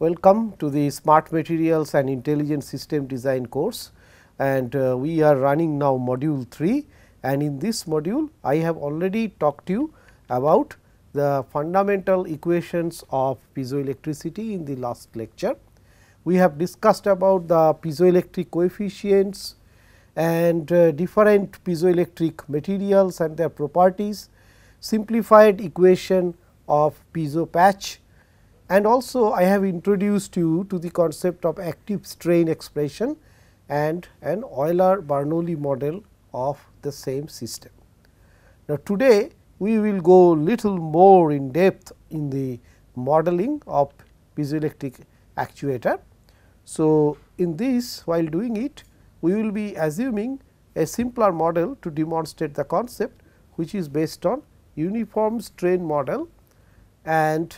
Welcome to the Smart Materials and Intelligent System Design course and uh, we are running now module 3 and in this module I have already talked to you about the fundamental equations of piezoelectricity in the last lecture. We have discussed about the piezoelectric coefficients and uh, different piezoelectric materials and their properties, simplified equation of piezo patch and also I have introduced you to the concept of active strain expression and an Euler Bernoulli model of the same system. Now, today we will go little more in depth in the modeling of piezoelectric actuator. So, in this while doing it we will be assuming a simpler model to demonstrate the concept which is based on uniform strain model and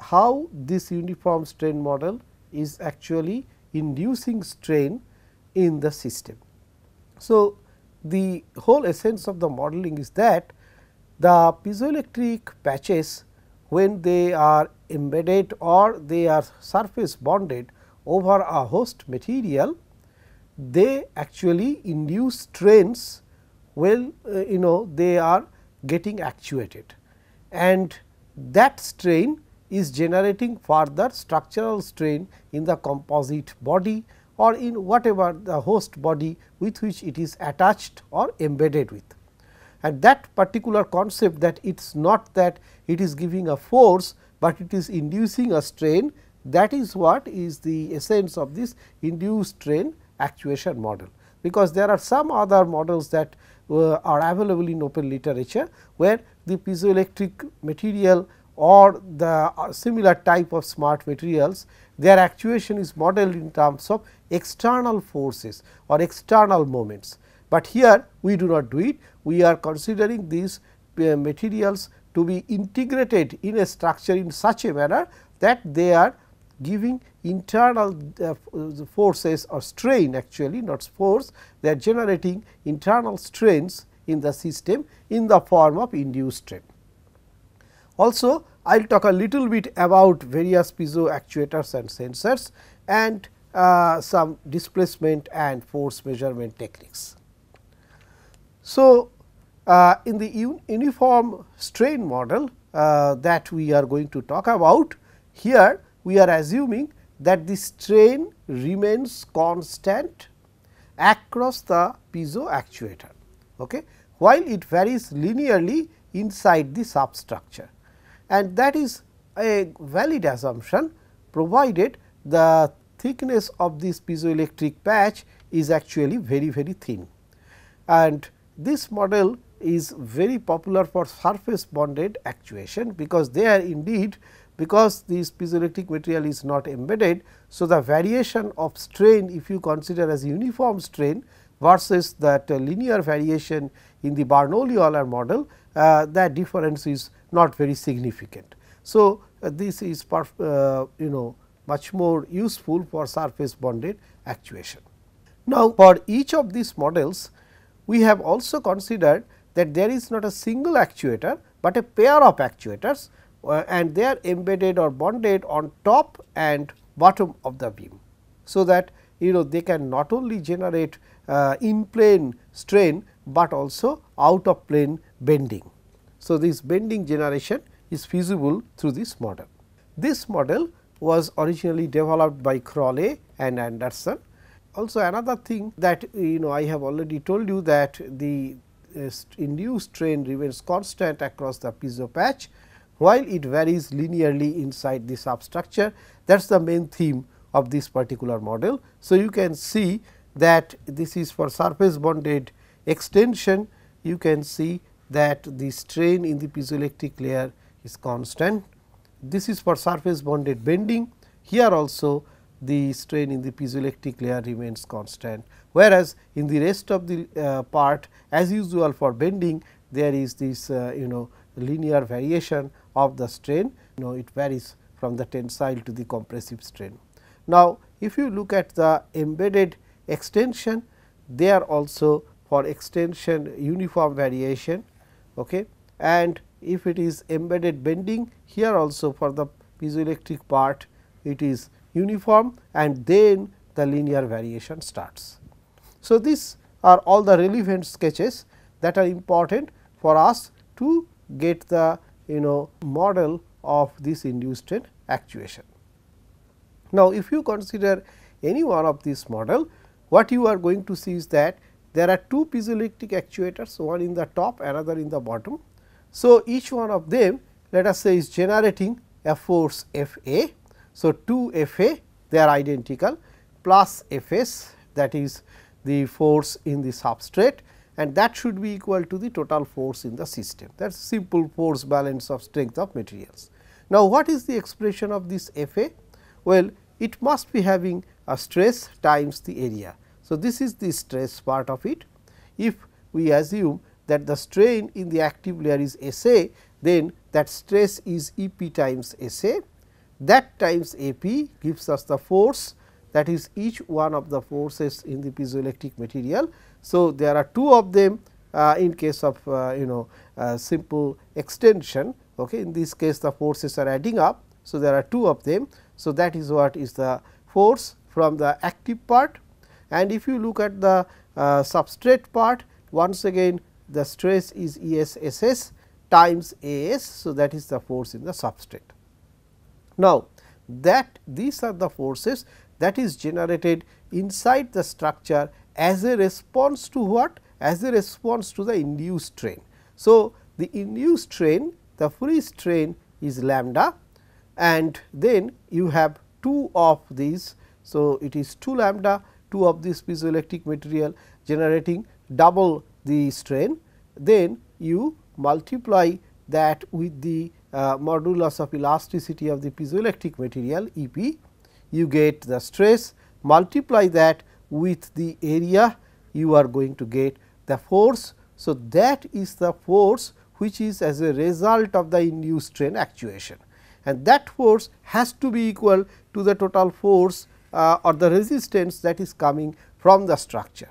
how this uniform strain model is actually inducing strain in the system. So, the whole essence of the modeling is that the piezoelectric patches when they are embedded or they are surface bonded over a host material, they actually induce strains well uh, you know they are getting actuated and that strain is generating further structural strain in the composite body or in whatever the host body with which it is attached or embedded with. And that particular concept that it is not that it is giving a force, but it is inducing a strain that is what is the essence of this induced strain actuation model. Because there are some other models that uh, are available in open literature, where the piezoelectric material or the uh, similar type of smart materials, their actuation is modeled in terms of external forces or external moments. But here we do not do it, we are considering these uh, materials to be integrated in a structure in such a manner that they are giving internal uh, forces or strain actually not force, they are generating internal strains in the system in the form of induced strain. Also, I will talk a little bit about various piezo actuators and sensors and uh, some displacement and force measurement techniques. So, uh, in the uniform strain model uh, that we are going to talk about, here we are assuming that the strain remains constant across the piezo actuator, okay, while it varies linearly inside the substructure and that is a valid assumption provided the thickness of this piezoelectric patch is actually very very thin. And this model is very popular for surface bonded actuation, because there indeed because this piezoelectric material is not embedded. So, the variation of strain if you consider as uniform strain versus that uh, linear variation in the Bernoulli Euler model uh, that difference is not very significant. So, uh, this is uh, you know much more useful for surface bonded actuation. Now, for each of these models we have also considered that there is not a single actuator, but a pair of actuators and they are embedded or bonded on top and bottom of the beam. So, that you know they can not only generate uh, in plane strain, but also out of plane bending. So, this bending generation is feasible through this model. This model was originally developed by Crawley and Anderson. Also another thing that you know I have already told you that the uh, induced strain remains constant across the piezo patch, while it varies linearly inside the substructure. That is the main theme of this particular model. So, you can see that this is for surface bonded extension, you can see that the strain in the piezoelectric layer is constant. This is for surface bonded bending. Here also the strain in the piezoelectric layer remains constant, whereas in the rest of the uh, part as usual for bending there is this uh, you know linear variation of the strain, you know it varies from the tensile to the compressive strain. Now, if you look at the embedded extension, they are also for extension uniform variation okay. and if it is embedded bending here also for the piezoelectric part it is uniform and then the linear variation starts. So, these are all the relevant sketches that are important for us to get the you know model of this induced strain actuation. Now, if you consider any one of this model, what you are going to see is that there are two piezoelectric actuators, one in the top, another in the bottom. So, each one of them let us say is generating a force F A. So, 2 F A they are identical plus F S that is the force in the substrate and that should be equal to the total force in the system that is simple force balance of strength of materials. Now, what is the expression of this F A? Well, it must be having a stress times the area. So, this is the stress part of it. If we assume that the strain in the active layer is S A, then that stress is E p times S A, that times A p gives us the force that is each one of the forces in the piezoelectric material. So, there are two of them uh, in case of uh, you know uh, simple extension. Okay. In this case the forces are adding up. So, there are two of them. So, that is what is the force from the active part and if you look at the uh, substrate part once again the stress is E s S s times A s. So, that is the force in the substrate. Now, that these are the forces that is generated inside the structure as a response to what? As a response to the induced strain. So, the induced strain the free strain is lambda and then you have 2 of these. So, it is 2 lambda 2 of this piezoelectric material generating double the strain, then you multiply that with the uh, modulus of elasticity of the piezoelectric material E p, you get the stress multiply that with the area you are going to get the force. So, that is the force which is as a result of the induced strain actuation and that force has to be equal to the total force uh, or the resistance that is coming from the structure.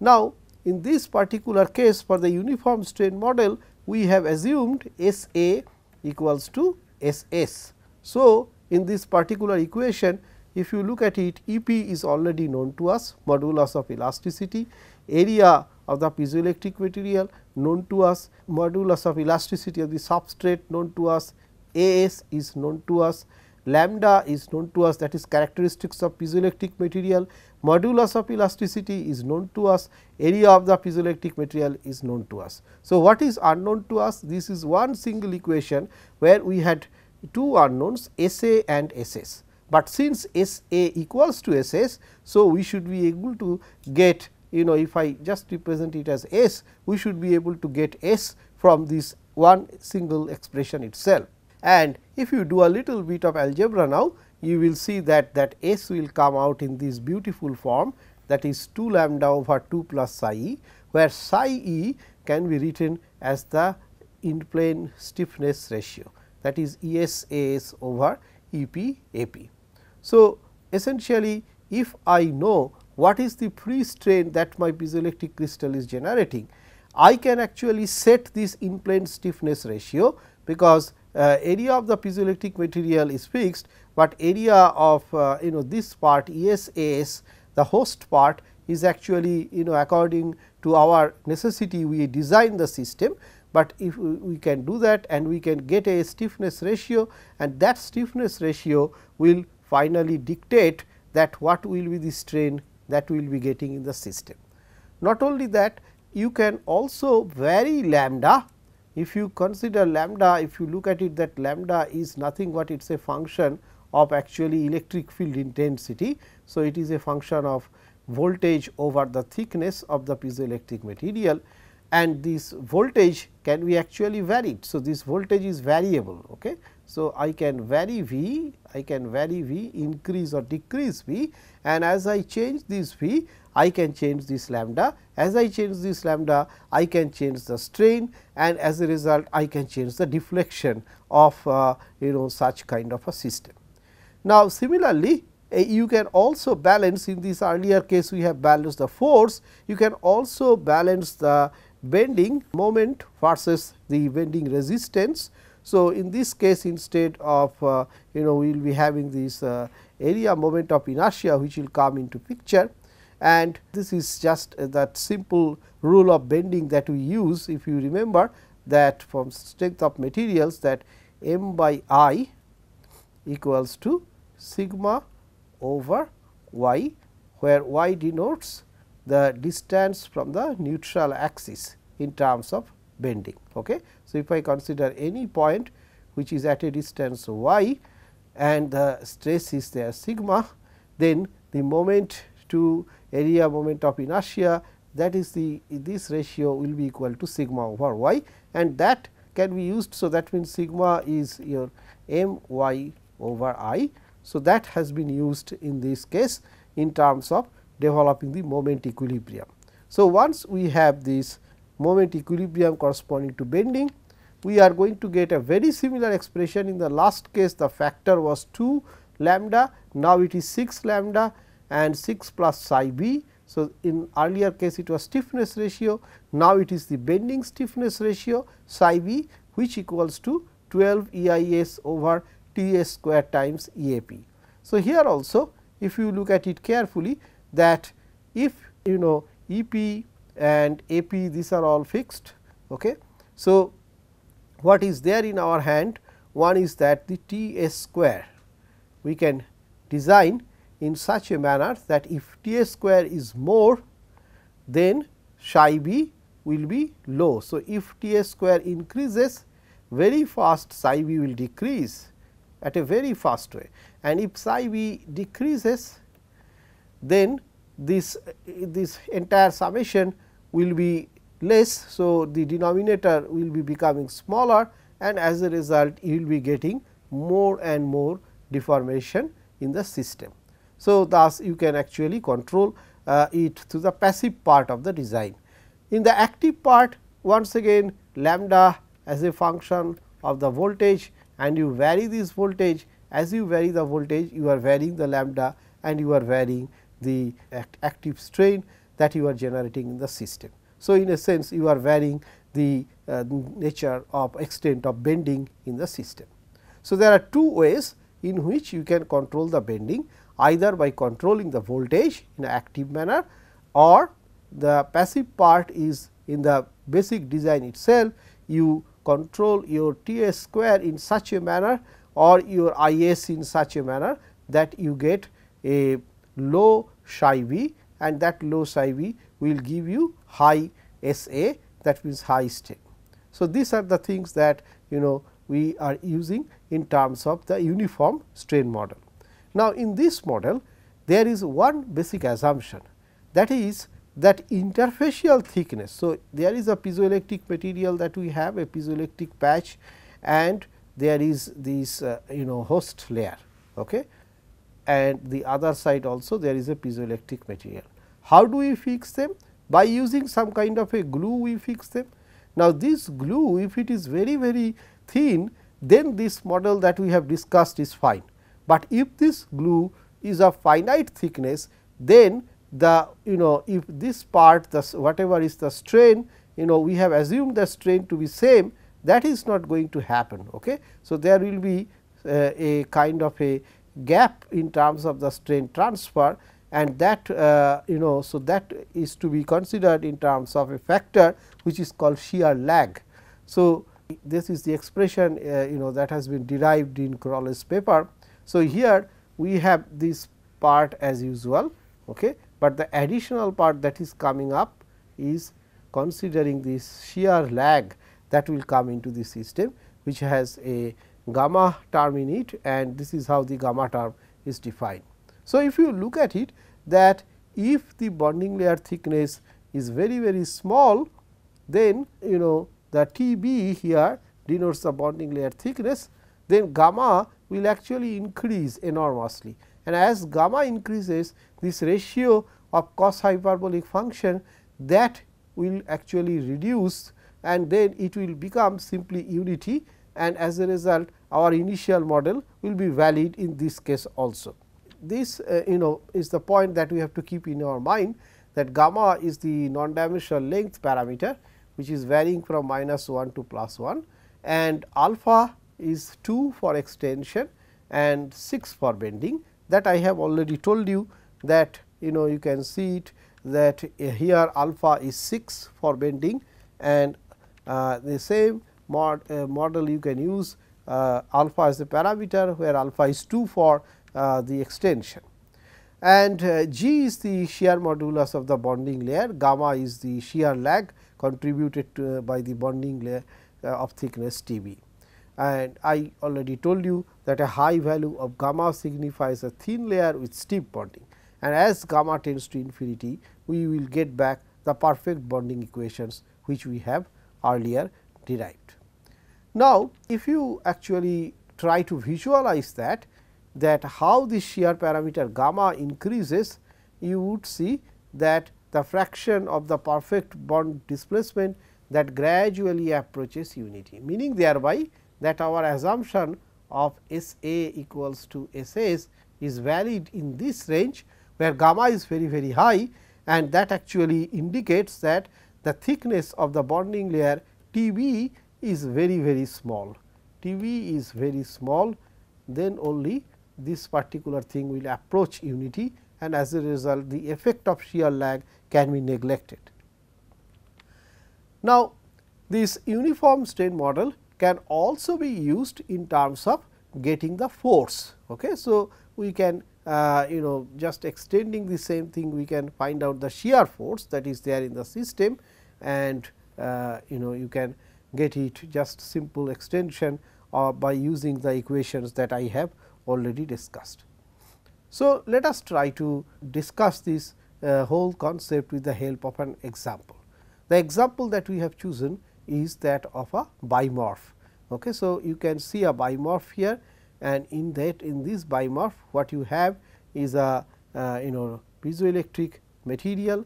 Now, in this particular case for the uniform strain model we have assumed S A equals to S S. So, in this particular equation if you look at it E p is already known to us modulus of elasticity, area of the piezoelectric material known to us, modulus of elasticity of the substrate known to us, A s is known to us, lambda is known to us that is characteristics of piezoelectric material, modulus of elasticity is known to us, area of the piezoelectric material is known to us. So, what is unknown to us? This is one single equation where we had two unknowns S A and S S, but since S A equals to S S. So, we should be able to get you know if I just represent it as S, we should be able to get S from this one single expression itself. And if you do a little bit of algebra now, you will see that that S will come out in this beautiful form that is 2 lambda over 2 plus psi e, where psi e can be written as the in plane stiffness ratio that is E s A s over E p A p. So, essentially if I know what is the free strain that my piezoelectric crystal is generating, I can actually set this in plane stiffness ratio because uh, area of the piezoelectric material is fixed, but area of uh, you know this part ESAS the host part is actually you know according to our necessity we design the system, but if we can do that and we can get a stiffness ratio and that stiffness ratio will finally dictate that what will be the strain that we will be getting in the system. Not only that you can also vary lambda if you consider lambda, if you look at it that lambda is nothing but it is a function of actually electric field intensity. So, it is a function of voltage over the thickness of the piezoelectric material and this voltage can be actually varied. So, this voltage is variable. Okay. So, I can vary V, I can vary V increase or decrease V and as I change this V I can change this lambda. As I change this lambda, I can change the strain and as a result I can change the deflection of uh, you know such kind of a system. Now, similarly, uh, you can also balance in this earlier case we have balanced the force, you can also balance the bending moment versus the bending resistance. So, in this case instead of uh, you know we will be having this uh, area moment of inertia which will come into picture. And this is just that simple rule of bending that we use if you remember that from strength of materials that m by i equals to sigma over y where y denotes the distance from the neutral axis in terms of bending. Okay. So, if I consider any point which is at a distance y and the stress is there sigma, then the moment to area moment of inertia that is the this ratio will be equal to sigma over y and that can be used. So, that means sigma is your m y over i. So, that has been used in this case in terms of developing the moment equilibrium. So, once we have this moment equilibrium corresponding to bending, we are going to get a very similar expression in the last case the factor was 2 lambda, now it is 6 lambda and 6 plus psi b. So, in earlier case it was stiffness ratio, now it is the bending stiffness ratio psi b which equals to 12 EIS over T s square times EAP. So, here also if you look at it carefully that if you know EP and AP these are all fixed. Okay. So, what is there in our hand one is that the T s square we can design in such a manner that if T s square is more then psi b will be low. So, if T s square increases very fast psi b will decrease at a very fast way and if psi b decreases then this this entire summation will be less. So, the denominator will be becoming smaller and as a result you will be getting more and more deformation in the system. So, thus you can actually control uh, it through the passive part of the design. In the active part once again lambda as a function of the voltage and you vary this voltage as you vary the voltage you are varying the lambda and you are varying the act active strain that you are generating in the system. So, in a sense you are varying the uh, nature of extent of bending in the system. So, there are two ways in which you can control the bending either by controlling the voltage in an active manner or the passive part is in the basic design itself you control your T s square in such a manner or your I s in such a manner that you get a low psi b and that low psi b will give you high S A that means high strain. So, these are the things that you know we are using in terms of the uniform strain model. Now, in this model there is one basic assumption that is that interfacial thickness. So, there is a piezoelectric material that we have a piezoelectric patch and there is this uh, you know host layer okay and the other side also there is a piezoelectric material. How do we fix them? By using some kind of a glue we fix them. Now, this glue if it is very very thin then this model that we have discussed is fine, but if this glue is of finite thickness then the you know if this part the whatever is the strain you know we have assumed the strain to be same that is not going to happen. Okay. So, there will be uh, a kind of a gap in terms of the strain transfer and that uh, you know so that is to be considered in terms of a factor which is called shear lag. So, this is the expression uh, you know that has been derived in Crawley's paper. So, here we have this part as usual, okay, but the additional part that is coming up is considering this shear lag that will come into the system which has a gamma term in it and this is how the gamma term is defined. So, if you look at it that if the bonding layer thickness is very very small then you know the T b here denotes the bonding layer thickness then gamma will actually increase enormously and as gamma increases this ratio of cos hyperbolic function that will actually reduce and then it will become simply unity and as a result our initial model will be valid in this case also. this uh, you know is the point that we have to keep in our mind that gamma is the non-dimensional length parameter which is varying from minus 1 to plus 1 and alpha is 2 for extension and 6 for bending that I have already told you that you know you can see it that here alpha is 6 for bending and uh, the same mod, uh, model you can use uh, alpha as the parameter where alpha is 2 for uh, the extension. And G is the shear modulus of the bonding layer, gamma is the shear lag contributed to, by the bonding layer of thickness T b. And I already told you that a high value of gamma signifies a thin layer with steep bonding and as gamma tends to infinity we will get back the perfect bonding equations which we have earlier derived. Now, if you actually try to visualize that that how the shear parameter gamma increases you would see that the fraction of the perfect bond displacement that gradually approaches unity meaning thereby that our assumption of S A equals to S S is valid in this range where gamma is very very high and that actually indicates that the thickness of the bonding layer T b is very very small. T b is very small then only this particular thing will approach unity and as a result the effect of shear lag can be neglected. Now, this uniform strain model can also be used in terms of getting the force. Okay. So, we can uh, you know just extending the same thing we can find out the shear force that is there in the system and uh, you know you can get it just simple extension or by using the equations that I have already discussed. So, let us try to discuss this uh, whole concept with the help of an example. The example that we have chosen is that of a bimorph. Okay. So, you can see a bimorph here and in that in this bimorph what you have is a uh, you know piezoelectric material,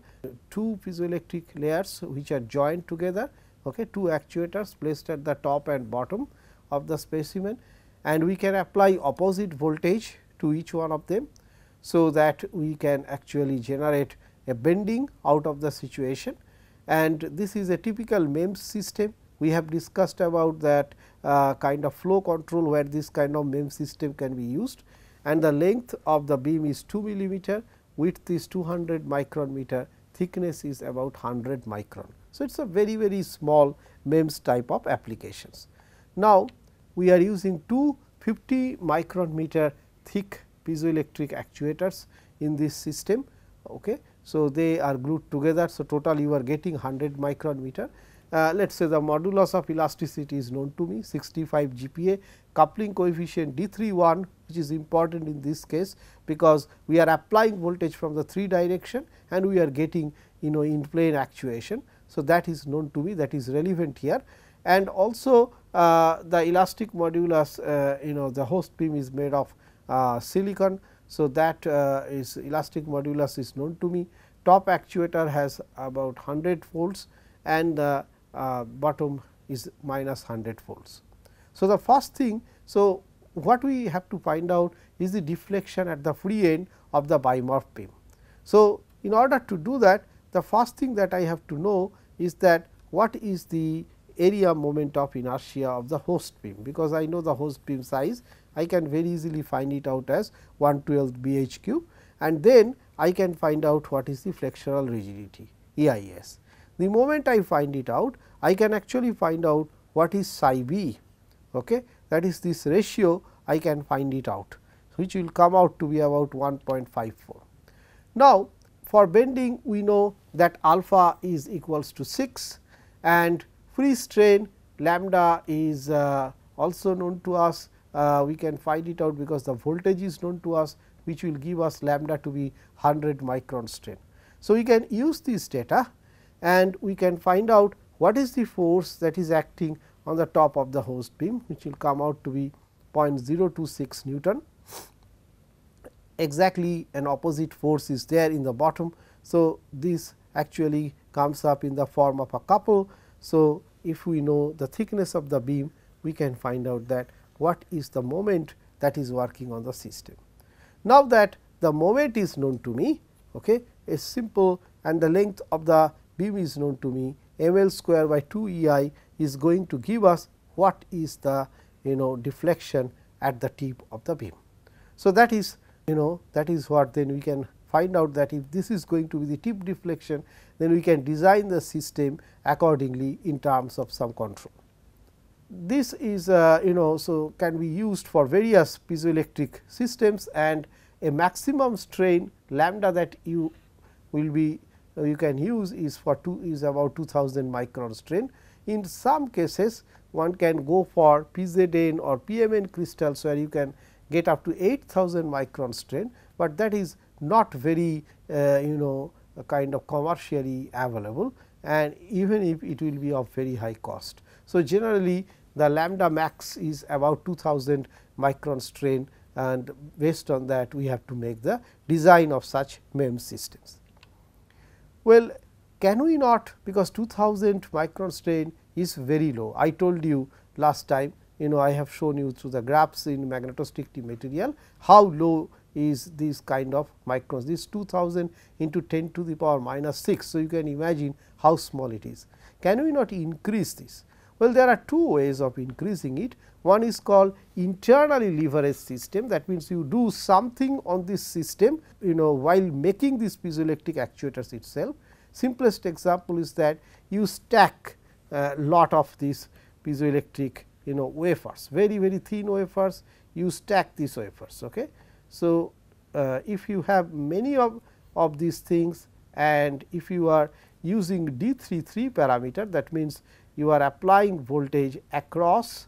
two piezoelectric layers which are joined together, okay, two actuators placed at the top and bottom of the specimen and we can apply opposite voltage to each one of them. So, that we can actually generate a bending out of the situation and this is a typical MEMS system. We have discussed about that uh, kind of flow control where this kind of MEMS system can be used and the length of the beam is 2 millimeter, width is 200 micron meter, thickness is about 100 micron. So, it is a very very small MEMS type of applications. Now, we are using two 50 micron meter thick piezoelectric actuators in this system. Okay. So, they are glued together. So, total you are getting 100 micron meter. Uh, let us say the modulus of elasticity is known to me 65 GPa, coupling coefficient D 3 1 which is important in this case, because we are applying voltage from the 3 direction and we are getting you know in plane actuation. So, that is known to me that is relevant here and also uh, the elastic modulus uh, you know the host beam is made of uh, silicon. So, that uh, is elastic modulus is known to me top actuator has about 100 volts and the uh, bottom is minus 100 volts. So, the first thing so what we have to find out is the deflection at the free end of the bimorph beam. So, in order to do that the first thing that I have to know is that what is the area moment of inertia of the host beam, because I know the host beam size I can very easily find it out as 112 bhq and then I can find out what is the flexural rigidity EIS. The moment I find it out I can actually find out what is psi b okay. that is this ratio I can find it out which will come out to be about 1.54. Now, for bending we know that alpha is equals to 6 and free strain lambda is uh, also known to us uh, we can find it out because the voltage is known to us which will give us lambda to be 100 micron strain. So, we can use this data and we can find out what is the force that is acting on the top of the host beam which will come out to be 0.026 Newton. Exactly an opposite force is there in the bottom. So, this actually comes up in the form of a couple. So, if we know the thickness of the beam we can find out that what is the moment that is working on the system. Now, that the moment is known to me okay, a simple and the length of the beam is known to me m l square by 2 E i is going to give us what is the you know deflection at the tip of the beam. So, that is you know that is what then we can find out that if this is going to be the tip deflection then we can design the system accordingly in terms of some control. This is uh, you know so can be used for various piezoelectric systems and a maximum strain lambda that you will be uh, you can use is for 2 is about 2000 micron strain. In some cases one can go for PZN or PMN crystals where you can get up to 8000 micron strain, but that is not very uh, you know kind of commercially available and even if it will be of very high cost. So, generally the lambda max is about 2000 micron strain and based on that we have to make the design of such MEMS systems. Well, can we not because 2000 micron strain is very low. I told you last time you know I have shown you through the graphs in magnetostrictive material how low is this kind of microns this 2000 into 10 to the power minus 6. So, you can imagine how small it is. Can we not increase this? Well, there are two ways of increasing it. One is called internally leveraged system that means you do something on this system you know while making these piezoelectric actuators itself. Simplest example is that you stack a lot of these piezoelectric you know wafers very very thin wafers you stack these wafers. Okay. So, uh, if you have many of, of these things and if you are using D 33 parameter that means you are applying voltage across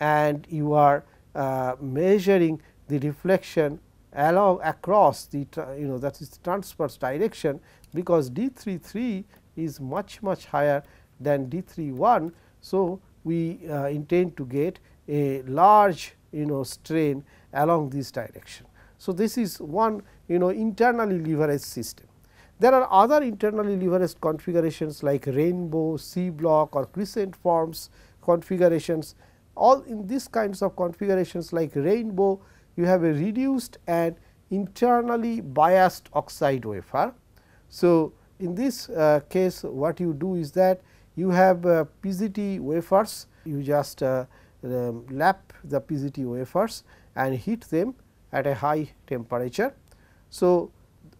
and you are uh, measuring the reflection along across the you know that is the transverse direction because D 33 is much much higher than D 31. So, we uh, intend to get a large you know strain along this direction. So, this is one you know internally leveraged system. There are other internally leveraged configurations like rainbow, C block or crescent forms configurations. All in these kinds of configurations like rainbow, you have a reduced and internally biased oxide wafer. So, in this uh, case what you do is that you have uh, PZT wafers, you just uh, um, lap the PZT wafers and heat them at a high temperature. So,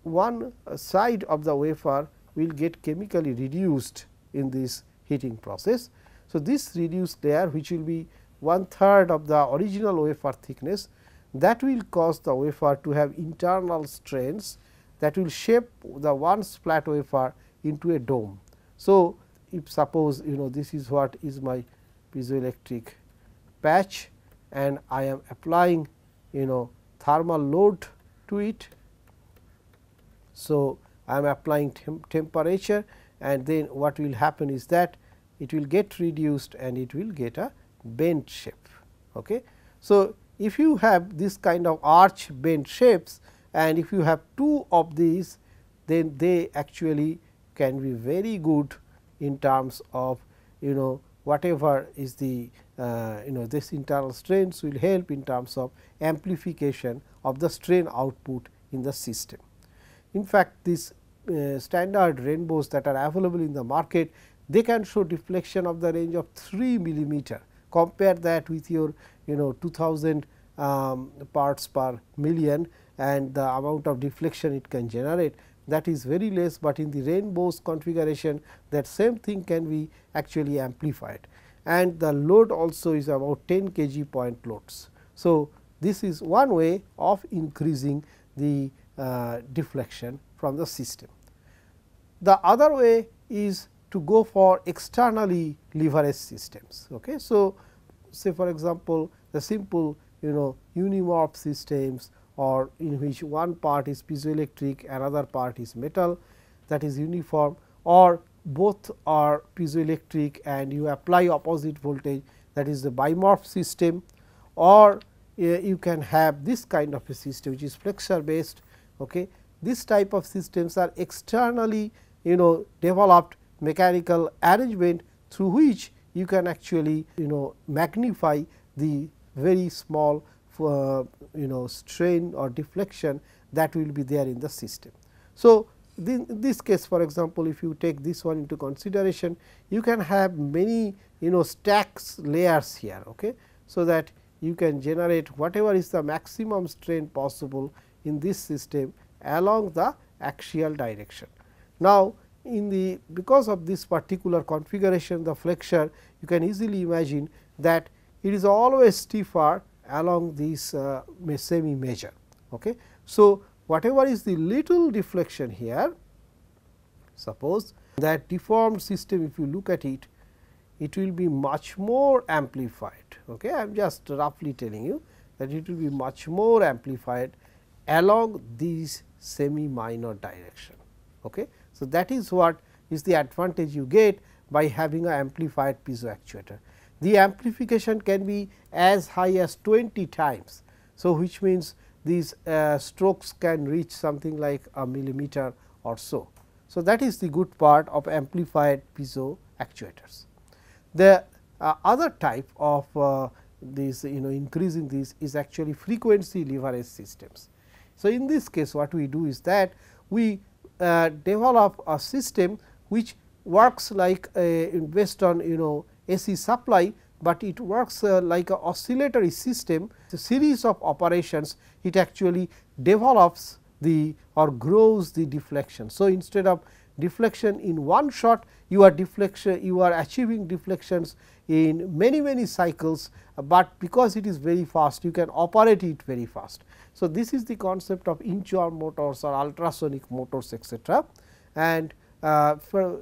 one side of the wafer will get chemically reduced in this heating process. So, this reduced layer which will be one third of the original wafer thickness that will cause the wafer to have internal strains that will shape the once flat wafer into a dome. So, if suppose you know this is what is my piezoelectric patch and I am applying you know thermal load to it. So, I am applying temp temperature and then what will happen is that it will get reduced and it will get a bent shape. Okay. So, if you have this kind of arch bent shapes and if you have two of these then they actually can be very good in terms of you know whatever is the uh, you know this internal strains will help in terms of amplification of the strain output in the system. In fact, these uh, standard rainbows that are available in the market they can show deflection of the range of 3 millimeter compare that with your you know 2000 um, parts per million and the amount of deflection it can generate that is very less, but in the rainbows configuration that same thing can be actually amplified and the load also is about 10 kg point loads. So, this is one way of increasing the uh, deflection from the system. The other way is to go for externally leveraged systems. Okay. So, say for example, the simple you know unimorph systems or in which one part is piezoelectric another part is metal that is unimorph or both are piezoelectric and you apply opposite voltage that is the bimorph system or uh, you can have this kind of a system which is flexure based. Okay. This type of systems are externally you know developed mechanical arrangement through which you can actually you know magnify the very small uh, you know strain or deflection that will be there in the system. So, in this case for example, if you take this one into consideration, you can have many you know stacks layers here. Okay. So, that you can generate whatever is the maximum strain possible in this system along the axial direction. Now, in the because of this particular configuration the flexure you can easily imagine that it is always stiffer along this uh, semi major. Okay. So, whatever is the little deflection here suppose that deformed system if you look at it it will be much more amplified. Okay. I am just roughly telling you that it will be much more amplified along this semi minor direction. Okay. So, that is what is the advantage you get by having a amplified piezo actuator. The amplification can be as high as 20 times. So, which means these uh, strokes can reach something like a millimeter or so. So, that is the good part of amplified piezo actuators. The uh, other type of uh, this you know increasing this is actually frequency leverage systems. So, in this case what we do is that we uh, develop a system which works like a based on you know AC supply, but it works uh, like a oscillatory system a series of operations it actually develops the or grows the deflection. So, instead of deflection in one shot you are deflection you are achieving deflections in many many cycles, but because it is very fast you can operate it very fast. So, this is the concept of inchworm motors or ultrasonic motors etc. and uh,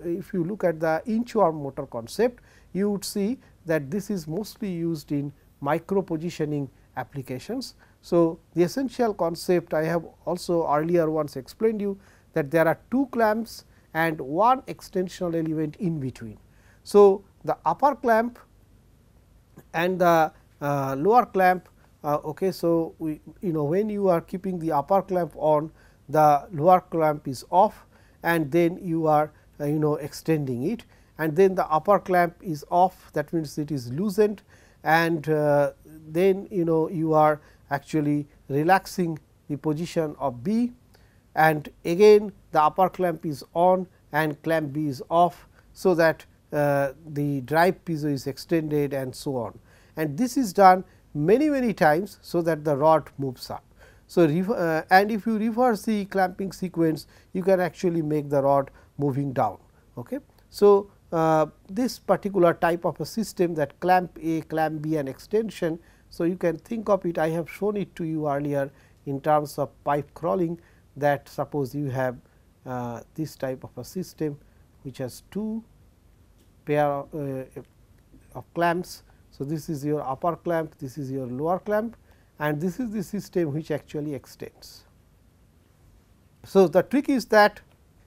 if you look at the inchworm motor concept you would see that this is mostly used in micro positioning applications. So, the essential concept I have also earlier once explained you that there are two clamps and one extensional element in between. So, the upper clamp and the uh, lower clamp uh, okay. So, we you know when you are keeping the upper clamp on the lower clamp is off and then you are uh, you know extending it and then the upper clamp is off that means it is loosened and uh, then you know you are actually relaxing the position of B and again the upper clamp is on and clamp B is off. So, that uh, the drive piezo is extended and so on and this is done many many times. So, that the rod moves up. So, uh, and if you reverse the clamping sequence you can actually make the rod moving down. Okay. So, uh, this particular type of a system that clamp A, clamp B and extension. So, you can think of it I have shown it to you earlier in terms of pipe crawling that suppose you have uh, this type of a system which has two pair of, uh, of clamps. So, this is your upper clamp, this is your lower clamp and this is the system which actually extends. So, the trick is that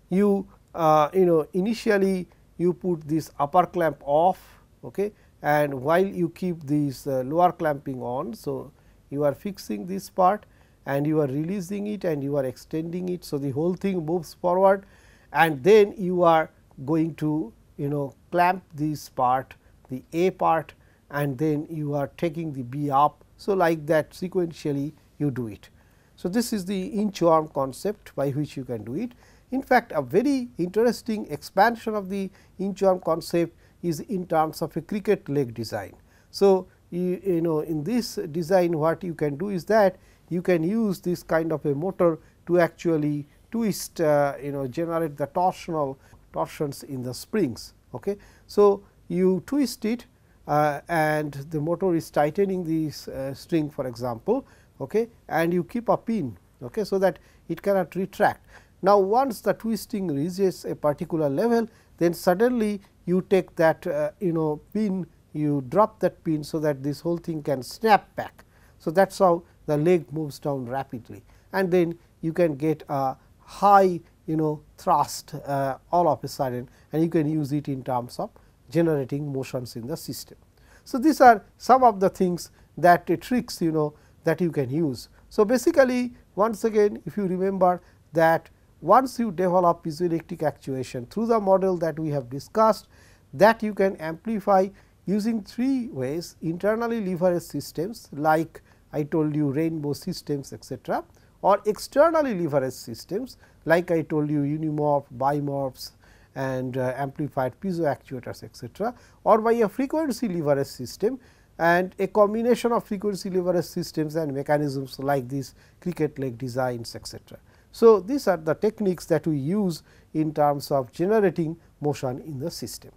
you uh, you know initially you put this upper clamp off okay, and while you keep this uh, lower clamping on. So, you are fixing this part and you are releasing it and you are extending it. So, the whole thing moves forward and then you are going to you know clamp this part the A part and then you are taking the B up. So, like that sequentially you do it. So, this is the inch concept by which you can do it. In fact, a very interesting expansion of the inchworm concept is in terms of a cricket leg design. So, you, you know in this design what you can do is that you can use this kind of a motor to actually twist uh, you know generate the torsional torsions in the springs. Okay. So, you twist it uh, and the motor is tightening this uh, string for example, okay, and you keep a pin okay, so that it cannot retract. Now, once the twisting reaches a particular level then suddenly you take that uh, you know pin you drop that pin so that this whole thing can snap back. So, that is how the leg moves down rapidly and then you can get a high you know thrust uh, all of a sudden and you can use it in terms of generating motions in the system. So, these are some of the things that uh, tricks you know that you can use. So, basically once again if you remember that once you develop piezoelectric actuation through the model that we have discussed that you can amplify using three ways internally leveraged systems like I told you rainbow systems etc., or externally leveraged systems like I told you unimorph, bimorphs and uh, amplified piezo actuators etcetera or by a frequency leveraged system and a combination of frequency leveraged systems and mechanisms like this cricket leg designs etcetera. So, these are the techniques that we use in terms of generating motion in the system.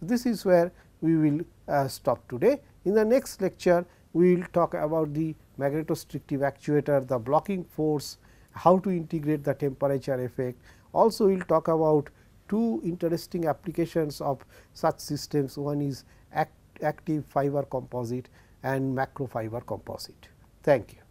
This is where we will uh, stop today. In the next lecture, we will talk about the magnetostrictive actuator, the blocking force, how to integrate the temperature effect. Also, we will talk about two interesting applications of such systems. One is act active fiber composite and macro fiber composite. Thank you.